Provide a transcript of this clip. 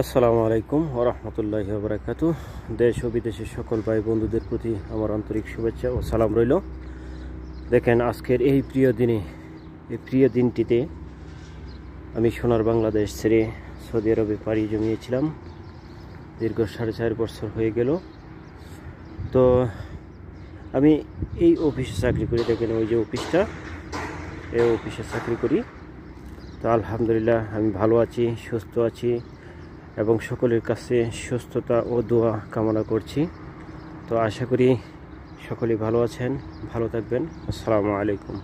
আসসালামু আলাইকুম ওরহমতুল্লাহ বরাকাত দেশ ও বিদেশের সকল ভাই বন্ধুদের প্রতি আমার আন্তরিক শুভেচ্ছা ও সালাম রইল। দেখেন, আজকের এই প্রিয় দিনে, এই প্রিয় দিনটিতে আমি সোনার বাংলাদেশ ছেড়ে সৌদি আরবে পাড়ি জমিয়েছিলাম। দীর্ঘ সাড়ে চার বছর হয়ে গেল। তো আমি এই অফিসে চাকরি করি, দেখেন ওই যে অফিসটা, এই অফিসে চাকরি করি। তো আলহামদুলিল্লাহ, আমি ভালো আছি, সুস্থ আছি। এবং সকলের কাছে সুস্থতা ও দোয়া কামনা করছি। তো আশা করি সকলেই ভালো আছেন, ভালো থাকবেন। আসসালামু আলাইকুম।